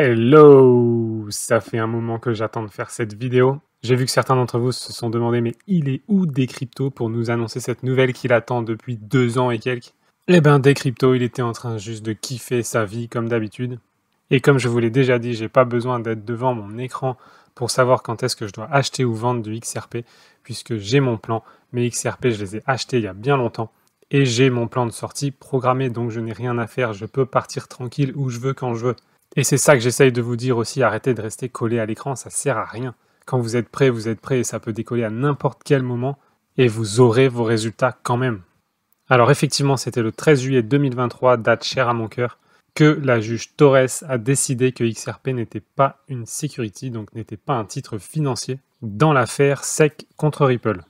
Hello Ça fait un moment que j'attends de faire cette vidéo. J'ai vu que certains d'entre vous se sont demandé mais il est où Decrypto pour nous annoncer cette nouvelle qu'il attend depuis deux ans et quelques? Eh ben Decrypto, il était en train juste de kiffer sa vie comme d'habitude. Et comme je vous l'ai déjà dit, j'ai pas besoin d'être devant mon écran pour savoir quand est-ce que je dois acheter ou vendre du XRP, puisque j'ai mon plan. Mes XRP, je les ai achetés il y a bien longtemps. Et j'ai mon plan de sortie programmé, donc je n'ai rien à faire, je peux partir tranquille où je veux quand je veux. Et c'est ça que j'essaye de vous dire aussi, arrêtez de rester collé à l'écran, ça sert à rien. Quand vous êtes prêt, vous êtes prêt et ça peut décoller à n'importe quel moment et vous aurez vos résultats quand même. Alors effectivement, c'était le 13 juillet 2023, date chère à mon cœur, que la juge Torres a décidé que XRP n'était pas une security, donc n'était pas un titre financier, dans l'affaire SEC contre Ripple.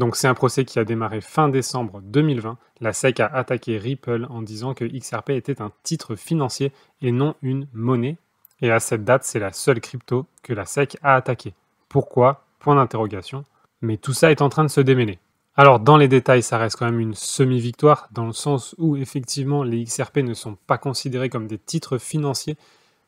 Donc c'est un procès qui a démarré fin décembre 2020. La SEC a attaqué Ripple en disant que XRP était un titre financier et non une monnaie. Et à cette date, c'est la seule crypto que la SEC a attaquée. Pourquoi? Point d'interrogation. Mais tout ça est en train de se démêler. Alors dans les détails, ça reste quand même une semi-victoire, dans le sens où effectivement les XRP ne sont pas considérés comme des titres financiers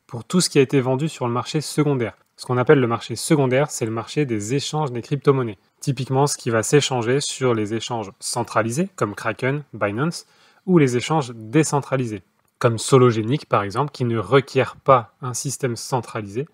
pour tout ce qui a été vendu sur le marché secondaire. Ce qu'on appelle le marché secondaire, c'est le marché des échanges des crypto-monnaies. Typiquement, ce qui va s'échanger sur les échanges centralisés, comme Kraken, Binance, ou les échanges décentralisés, comme Sologenic par exemple, qui ne requiert pas un système centralisé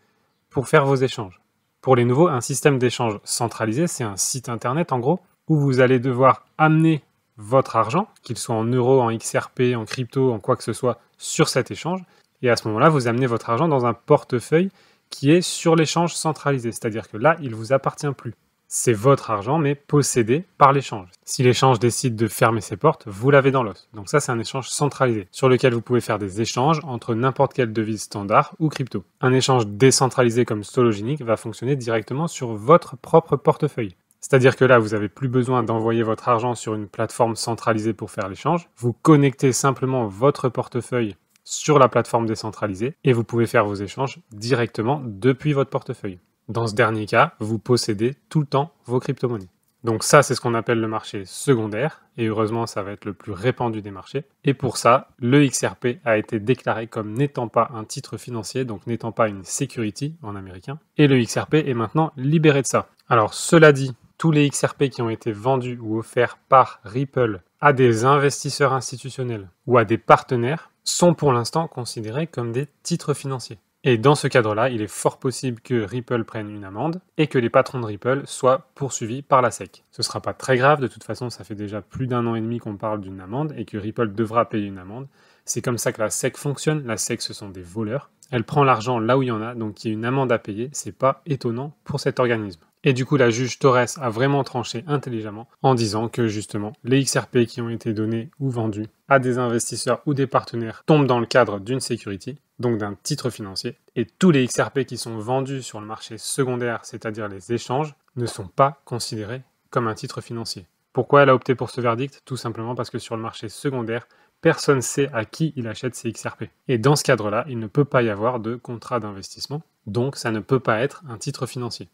pour faire vos échanges. Pour les nouveaux, un système d'échange centralisé, c'est un site internet en gros, où vous allez devoir amener votre argent, qu'il soit en euros, en XRP, en crypto, en quoi que ce soit, sur cet échange. Et à ce moment-là, vous amenez votre argent dans un portefeuille qui est sur l'échange centralisé. C'est-à-dire que là, il ne vous appartient plus. C'est votre argent, mais possédé par l'échange. Si l'échange décide de fermer ses portes, vous l'avez dans l'os. Donc ça, c'est un échange centralisé, sur lequel vous pouvez faire des échanges entre n'importe quelle devise standard ou crypto. Un échange décentralisé comme Sologenic va fonctionner directement sur votre propre portefeuille. C'est-à-dire que là, vous n'avez plus besoin d'envoyer votre argent sur une plateforme centralisée pour faire l'échange. Vous connectez simplement votre portefeuille sur la plateforme décentralisée et vous pouvez faire vos échanges directement depuis votre portefeuille. Dans ce dernier cas, vous possédez tout le temps vos crypto-monnaies. Donc ça, c'est ce qu'on appelle le marché secondaire, et heureusement, ça va être le plus répandu des marchés. Et pour ça, le XRP a été déclaré comme n'étant pas un titre financier, donc n'étant pas une security en américain. Et le XRP est maintenant libéré de ça. Alors cela dit, tous les XRP qui ont été vendus ou offerts par Ripple à des investisseurs institutionnels ou à des partenaires sont pour l'instant considérés comme des titres financiers. Et dans ce cadre-là, il est fort possible que Ripple prenne une amende et que les patrons de Ripple soient poursuivis par la SEC. Ce ne sera pas très grave, de toute façon, ça fait déjà plus d'un an et demi qu'on parle d'une amende et que Ripple devra payer une amende. C'est comme ça que la SEC fonctionne. La SEC, ce sont des voleurs. Elle prend l'argent là où il y en a, donc il y a une amende à payer. C'est pas étonnant pour cet organisme. Et du coup, la juge Torres a vraiment tranché intelligemment en disant que justement, les XRP qui ont été donnés ou vendus à des investisseurs ou des partenaires tombent dans le cadre d'une security, donc d'un titre financier, et tous les XRP qui sont vendus sur le marché secondaire, c'est-à-dire les échanges, ne sont pas considérés comme un titre financier. Pourquoi elle a opté pour ce verdict? Tout simplement parce que sur le marché secondaire, personne sait à qui il achète ses XRP. Et dans ce cadre-là, il ne peut pas y avoir de contrat d'investissement, donc ça ne peut pas être un titre financier.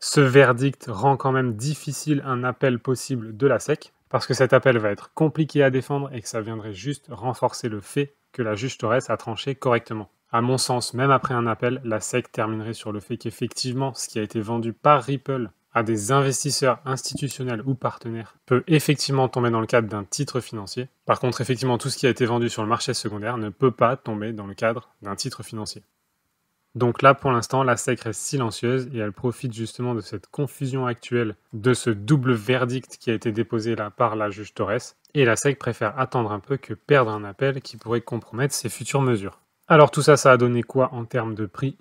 Ce verdict rend quand même difficile un appel possible de la SEC, parce que cet appel va être compliqué à défendre et que ça viendrait juste renforcer le fait que la juge Torres a tranché correctement. À mon sens, même après un appel, la SEC terminerait sur le fait qu'effectivement, ce qui a été vendu par Ripple à des investisseurs institutionnels ou partenaires peut effectivement tomber dans le cadre d'un titre financier. Par contre, effectivement, tout ce qui a été vendu sur le marché secondaire ne peut pas tomber dans le cadre d'un titre financier. Donc là, pour l'instant, la SEC reste silencieuse et elle profite justement de cette confusion actuelle, de ce double verdict qui a été déposé là par la juge Torres. Et la SEC préfère attendre un peu que perdre un appel qui pourrait compromettre ses futures mesures. Alors tout ça, ça a donné quoi en termes de prix?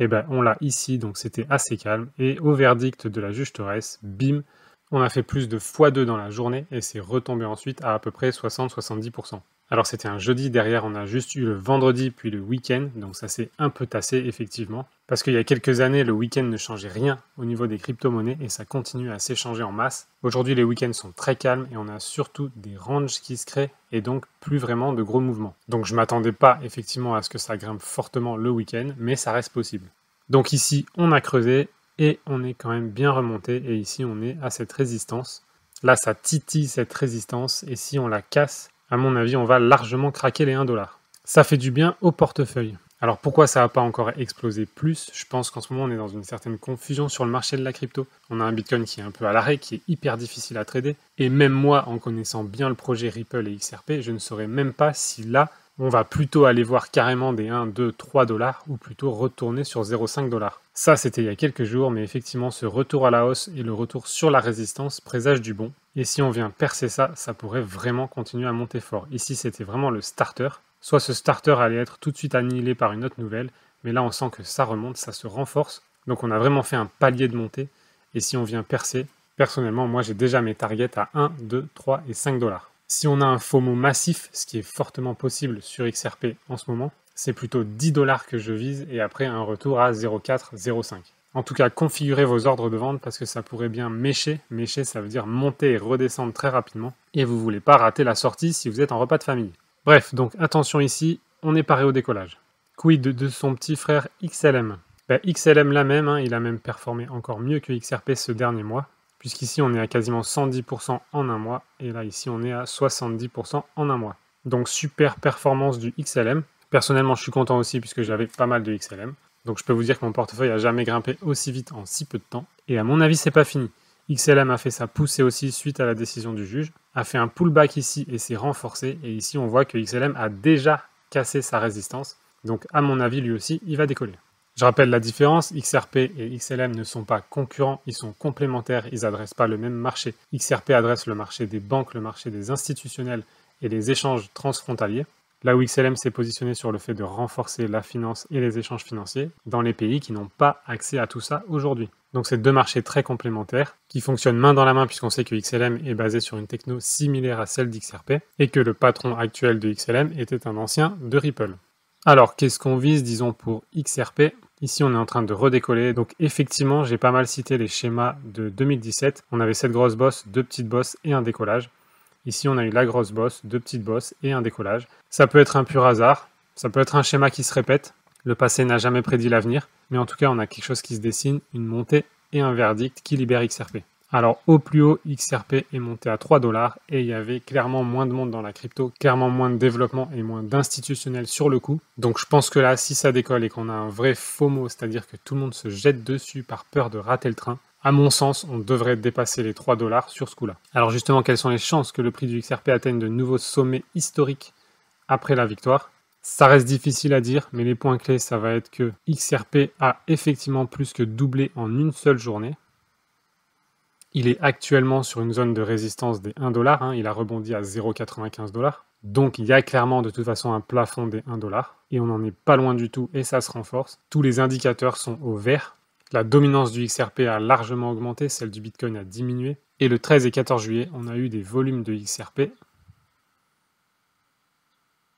Eh bien, on l'a ici, donc c'était assez calme. Et au verdict de la juge Torres, bim, on a fait plus de x2 dans la journée et c'est retombé ensuite à à peu près 60-70%. Alors c'était un jeudi, derrière on a juste eu le vendredi puis le week-end, donc ça s'est un peu tassé effectivement. Parce qu'il y a quelques années, le week-end ne changeait rien au niveau des crypto-monnaies et ça continue à s'échanger en masse. Aujourd'hui les week-ends sont très calmes et on a surtout des ranges qui se créent et donc plus vraiment de gros mouvements. Donc je m'attendais pas effectivement à ce que ça grimpe fortement le week-end, mais ça reste possible. Donc ici on a creusé et on est quand même bien remonté et ici on est à cette résistance. Là ça titille cette résistance et si on la casse, à mon avis, on va largement craquer les 1 dollar. Ça fait du bien au portefeuille. Alors pourquoi ça n'a pas encore explosé plus? Je pense qu'en ce moment on est dans une certaine confusion sur le marché de la crypto. On a un Bitcoin qui est un peu à l'arrêt, qui est hyper difficile à trader. Et même moi, en connaissant bien le projet Ripple et XRP, je ne saurais même pas si là, on va plutôt aller voir carrément des 1, 2, 3 dollars ou plutôt retourner sur 0,5 dollars. Ça, c'était il y a quelques jours, mais effectivement, ce retour à la hausse et le retour sur la résistance présagent du bon. Et si on vient percer ça, ça pourrait vraiment continuer à monter fort. Ici, c'était vraiment le starter. Soit ce starter allait être tout de suite annihilé par une autre nouvelle, mais là on sent que ça remonte, ça se renforce. Donc on a vraiment fait un palier de montée. Et si on vient percer, personnellement, moi j'ai déjà mes targets à 1, 2, 3 et 5 dollars. Si on a un FOMO massif, ce qui est fortement possible sur XRP en ce moment, c'est plutôt 10 dollars que je vise et après un retour à 0,4, 0,5. En tout cas, configurez vos ordres de vente parce que ça pourrait bien mécher. Mécher, ça veut dire monter et redescendre très rapidement. Et vous ne voulez pas rater la sortie si vous êtes en repas de famille. Bref, donc attention ici, on est paré au décollage. Quid de son petit frère XLM ben, XLM là même, hein, il a même performé encore mieux que XRP ce dernier mois, puisqu'ici on est à quasiment 110% en un mois, et là ici on est à 70% en un mois. Donc super performance du XLM. Personnellement je suis content aussi puisque j'avais pas mal de XLM. Donc je peux vous dire que mon portefeuille a jamais grimpé aussi vite en si peu de temps. Et à mon avis c'est pas fini. XLM a fait sa poussée aussi suite à la décision du juge, a fait un pullback ici et s'est renforcé. Et ici, on voit que XLM a déjà cassé sa résistance. Donc, à mon avis, lui aussi, il va décoller. Je rappelle la différence, XRP et XLM ne sont pas concurrents, ils sont complémentaires, ils n'adressent pas le même marché. XRP adresse le marché des banques, le marché des institutionnels et les échanges transfrontaliers, là où XLM s'est positionné sur le fait de renforcer la finance et les échanges financiers dans les pays qui n'ont pas accès à tout ça aujourd'hui. Donc c'est deux marchés très complémentaires qui fonctionnent main dans la main puisqu'on sait que XLM est basé sur une techno similaire à celle d'XRP et que le patron actuel de XLM était un ancien de Ripple. Alors qu'est-ce qu'on vise disons pour XRP Ici on est en train de redécoller donc effectivement j'ai pas mal cité les schémas de 2017. On avait cette grosse bosse, deux petites bosses et un décollage. Ici on a eu la grosse bosse, deux petites bosses et un décollage. Ça peut être un pur hasard, ça peut être un schéma qui se répète, le passé n'a jamais prédit l'avenir, mais en tout cas, on a quelque chose qui se dessine, une montée et un verdict qui libère XRP. Alors au plus haut, XRP est monté à 3 dollars et il y avait clairement moins de monde dans la crypto, clairement moins de développement et moins d'institutionnels sur le coup. Donc je pense que là, si ça décolle et qu'on a un vrai FOMO, c'est-à-dire que tout le monde se jette dessus par peur de rater le train, à mon sens, on devrait dépasser les 3 dollars sur ce coup-là. Alors justement, quelles sont les chances que le prix du XRP atteigne de nouveaux sommets historiques après la victoire? Ça reste difficile à dire, mais les points clés, ça va être que XRP a effectivement plus que doublé en une seule journée. Il est actuellement sur une zone de résistance des 1$, hein, il a rebondi à 0,95$. Donc il y a clairement de toute façon un plafond des 1$, et on n'en est pas loin du tout, et ça se renforce. Tous les indicateurs sont au vert. La dominance du XRP a largement augmenté, celle du Bitcoin a diminué. Et le 13 et 14 juillet, on a eu des volumes de XRP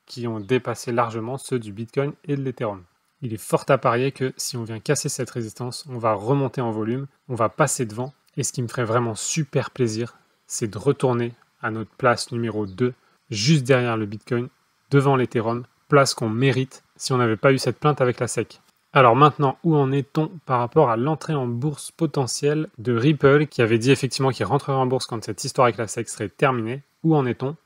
qui ont dépassé largement ceux du Bitcoin et de l'Ethereum. Il est fort à parier que si on vient casser cette résistance, on va remonter en volume, on va passer devant, et ce qui me ferait vraiment super plaisir, c'est de retourner à notre place numéro 2, juste derrière le Bitcoin, devant l'Ethereum, place qu'on mérite si on n'avait pas eu cette plainte avec la SEC. Alors maintenant, où en est-on par rapport à l'entrée en bourse potentielle de Ripple, qui avait dit effectivement qu'il rentrerait en bourse quand cette histoire avec la SEC serait terminée? Où en est-on?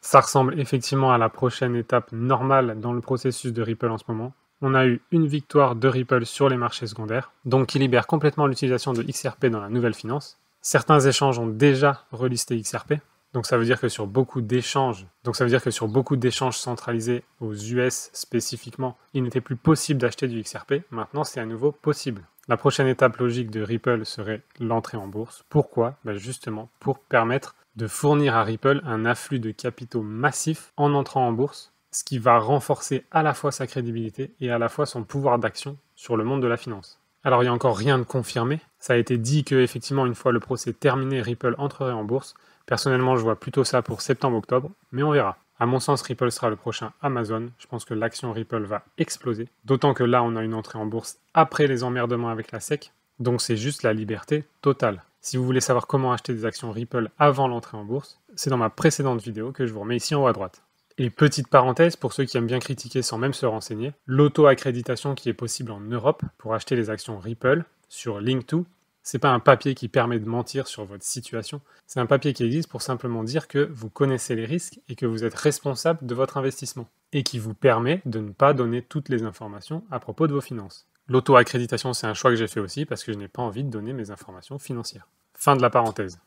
Ça ressemble effectivement à la prochaine étape normale dans le processus de Ripple en ce moment. On a eu une victoire de Ripple sur les marchés secondaires, donc qui libère complètement l'utilisation de XRP dans la nouvelle finance. Certains échanges ont déjà relisté XRP, donc ça veut dire que sur beaucoup d'échanges, donc ça veut dire que sur beaucoup d'échanges centralisés aux US spécifiquement, il n'était plus possible d'acheter du XRP. Maintenant, c'est à nouveau possible. La prochaine étape logique de Ripple serait l'entrée en bourse. Pourquoi? Ben Justement pour permettre de fournir à Ripple un afflux de capitaux massif en entrant en bourse, ce qui va renforcer à la fois sa crédibilité et à la fois son pouvoir d'action sur le monde de la finance. Alors il n'y a encore rien de confirmé, ça a été dit que effectivement une fois le procès terminé, Ripple entrerait en bourse. Personnellement je vois plutôt ça pour septembre-octobre, mais on verra. À mon sens, Ripple sera le prochain Amazon. Je pense que l'action Ripple va exploser. D'autant que là, on a une entrée en bourse après les emmerdements avec la SEC. Donc c'est juste la liberté totale. Si vous voulez savoir comment acheter des actions Ripple avant l'entrée en bourse, c'est dans ma précédente vidéo que je vous remets ici en haut à droite. Et petite parenthèse, pour ceux qui aiment bien critiquer sans même se renseigner, l'auto-accréditation qui est possible en Europe pour acheter les actions Ripple sur Link2 C'est pas un papier qui permet de mentir sur votre situation. C'est un papier qui existe pour simplement dire que vous connaissez les risques et que vous êtes responsable de votre investissement. Et qui vous permet de ne pas donner toutes les informations à propos de vos finances. L'auto-accréditation, c'est un choix que j'ai fait aussi parce que je n'ai pas envie de donner mes informations financières. Fin de la parenthèse.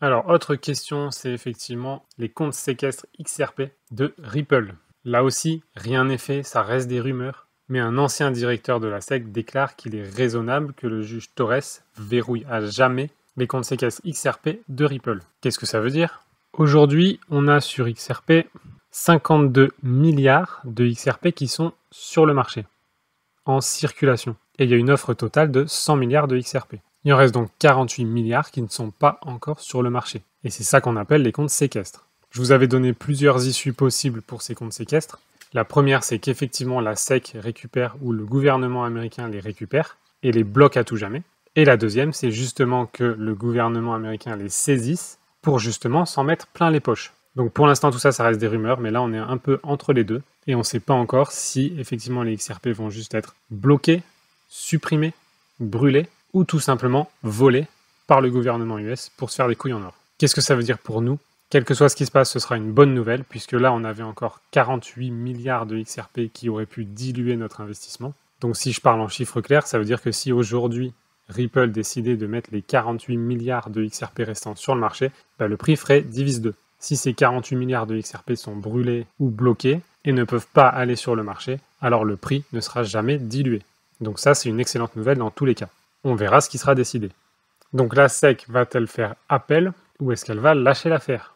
Alors, autre question, c'est effectivement les comptes séquestres XRP de Ripple. Là aussi, rien n'est fait, ça reste des rumeurs. Mais un ancien directeur de la SEC déclare qu'il est raisonnable que le juge Torres verrouille à jamais les comptes séquestres XRP de Ripple. Qu'est-ce que ça veut dire? Aujourd'hui, on a sur XRP 52 milliards de XRP qui sont sur le marché, en circulation. Et il y a une offre totale de 100 milliards de XRP. Il en reste donc 48 milliards qui ne sont pas encore sur le marché. Et c'est ça qu'on appelle les comptes séquestres. Je vous avais donné plusieurs issues possibles pour ces comptes séquestres. La première, c'est qu'effectivement la SEC récupère ou le gouvernement américain les récupère et les bloque à tout jamais. Et la deuxième, c'est justement que le gouvernement américain les saisisse pour justement s'en mettre plein les poches. Donc pour l'instant, tout ça, ça reste des rumeurs, mais là, on est un peu entre les deux. Et on ne sait pas encore si effectivement les XRP vont juste être bloqués, supprimés, brûlés, ou tout simplement volés par le gouvernement US pour se faire des couilles en or. Qu'est-ce que ça veut dire pour nous Quel que soit ce qui se passe, ce sera une bonne nouvelle, puisque là, on avait encore 48 milliards de XRP qui auraient pu diluer notre investissement. Donc si je parle en chiffres clairs, ça veut dire que si aujourd'hui Ripple décidait de mettre les 48 milliards de XRP restants sur le marché, bah, le prix ferait divise 2. Si ces 48 milliards de XRP sont brûlés ou bloqués et ne peuvent pas aller sur le marché, alors le prix ne sera jamais dilué. Donc ça, c'est une excellente nouvelle dans tous les cas. On verra ce qui sera décidé. Donc la SEC va-t-elle faire appel ou est-ce qu'elle va lâcher l'affaire?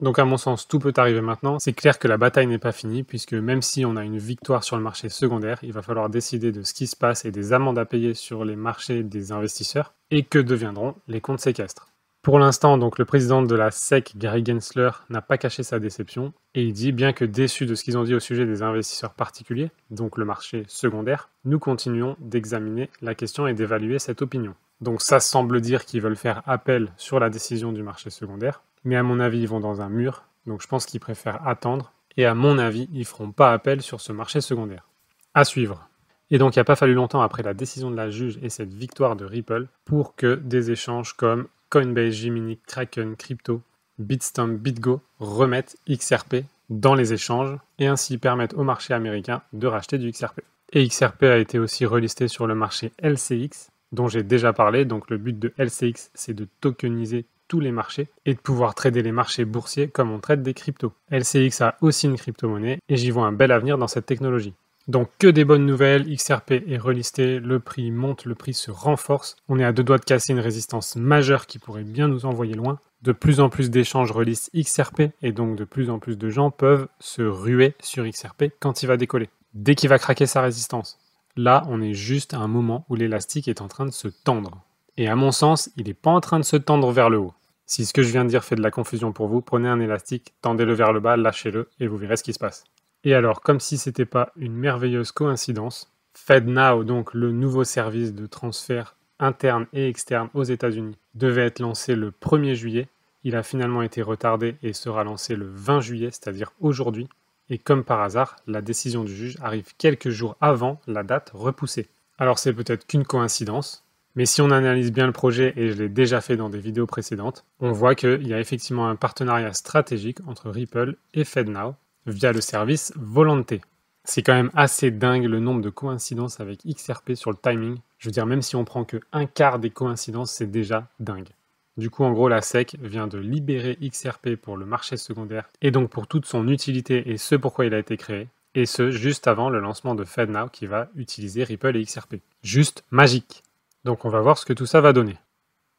Donc à mon sens, tout peut arriver maintenant. C'est clair que la bataille n'est pas finie puisque même si on a une victoire sur le marché secondaire, il va falloir décider de ce qui se passe et des amendes à payer sur les marchés des investisseurs et que deviendront les comptes séquestres. Pour l'instant, donc, le président de la SEC, Gary Gensler, n'a pas caché sa déception et il dit bien que déçu de ce qu'ils ont dit au sujet des investisseurs particuliers, donc le marché secondaire, nous continuons d'examiner la question et d'évaluer cette opinion. Donc ça semble dire qu'ils veulent faire appel sur la décision du marché secondaire, mais à mon avis, ils vont dans un mur, donc je pense qu'ils préfèrent attendre et à mon avis, ils feront pas appel sur ce marché secondaire. À suivre. Et donc, il n'a pas fallu longtemps après la décision de la juge et cette victoire de Ripple pour que des échanges comme Coinbase, Gemini, Kraken, Crypto, Bitstamp, BitGo remettent XRP dans les échanges et ainsi permettent au marché américain de racheter du XRP. Et XRP a été aussi relisté sur le marché LCX, dont j'ai déjà parlé. Donc le but de LCX, c'est de tokeniser les marchés et de pouvoir trader les marchés boursiers comme on traite des cryptos. LCX a aussi une crypto-monnaie et j'y vois un bel avenir dans cette technologie. Donc que des bonnes nouvelles, XRP est relisté, le prix monte, le prix se renforce. On est à deux doigts de casser une résistance majeure qui pourrait bien nous envoyer loin. De plus en plus d'échanges relisent XRP et donc de plus en plus de gens peuvent se ruer sur XRP quand il va décoller. Dès qu'il va craquer sa résistance. Là, on est juste à un moment où l'élastique est en train de se tendre. Et à mon sens, il n'est pas en train de se tendre vers le haut. Si ce que je viens de dire fait de la confusion pour vous, prenez un élastique, tendez-le vers le bas, lâchez-le et vous verrez ce qui se passe. Et alors, comme si ce n'était pas une merveilleuse coïncidence, FedNow, donc le nouveau service de transfert interne et externe aux États-Unis, devait être lancé le 1er juillet. Il a finalement été retardé et sera lancé le 20 juillet, c'est-à-dire aujourd'hui. Et comme par hasard, la décision du juge arrive quelques jours avant la date repoussée. Alors c'est peut-être qu'une coïncidence, mais si on analyse bien le projet, et je l'ai déjà fait dans des vidéos précédentes, on voit qu'il y a effectivement un partenariat stratégique entre Ripple et FedNow via le service Volonté. C'est quand même assez dingue le nombre de coïncidences avec XRP sur le timing. Je veux dire, même si on prend que un quart des coïncidences, c'est déjà dingue. Du coup, en gros, la SEC vient de libérer XRP pour le marché secondaire et donc pour toute son utilité et ce pourquoi il a été créé. Et ce, juste avant le lancement de FedNow qui va utiliser Ripple et XRP. Juste magique. Donc on va voir ce que tout ça va donner.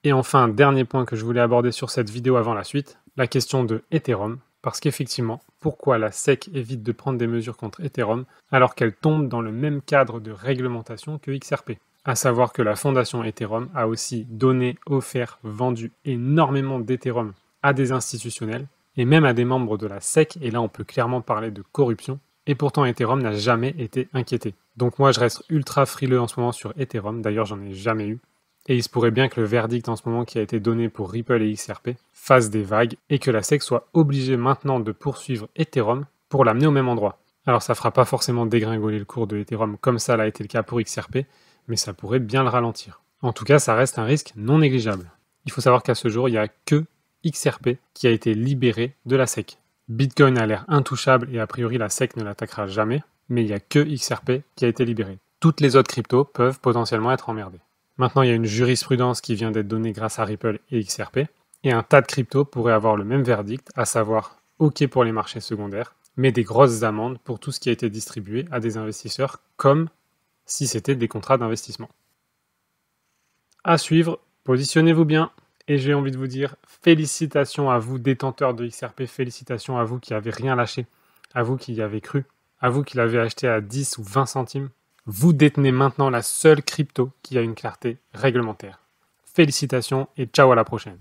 Et enfin, dernier point que je voulais aborder sur cette vidéo avant la suite, la question de Ethereum. Parce qu'effectivement, pourquoi la SEC évite de prendre des mesures contre Ethereum alors qu'elle tombe dans le même cadre de réglementation que XRP À savoir que la fondation Ethereum a aussi donné, offert, vendu énormément d'Ethereum à des institutionnels et même à des membres de la SEC, et là on peut clairement parler de corruption, et pourtant Ethereum n'a jamais été inquiété. Donc moi je reste ultra frileux en ce moment sur Ethereum, d'ailleurs j'en ai jamais eu, et il se pourrait bien que le verdict en ce moment qui a été donné pour Ripple et XRP fasse des vagues et que la SEC soit obligée maintenant de poursuivre Ethereum pour l'amener au même endroit. Alors ça fera pas forcément dégringoler le cours de Ethereum comme ça l'a été le cas pour XRP, mais ça pourrait bien le ralentir. En tout cas, ça reste un risque non négligeable. Il faut savoir qu'à ce jour, il n'y a que XRP qui a été libéré de la SEC. Bitcoin a l'air intouchable et a priori la SEC ne l'attaquera jamais, mais il n'y a que XRP qui a été libéré. Toutes les autres cryptos peuvent potentiellement être emmerdées. Maintenant, il y a une jurisprudence qui vient d'être donnée grâce à Ripple et XRP, et un tas de cryptos pourraient avoir le même verdict, à savoir OK pour les marchés secondaires, mais des grosses amendes pour tout ce qui a été distribué à des investisseurs comme si c'était des contrats d'investissement. À suivre, positionnez-vous bien. Et j'ai envie de vous dire félicitations à vous, détenteurs de XRP, félicitations à vous qui n'avez rien lâché, à vous qui y avez cru, à vous qui l'avez acheté à 10 ou 20 centimes. Vous détenez maintenant la seule crypto qui a une clarté réglementaire. Félicitations et ciao à la prochaine.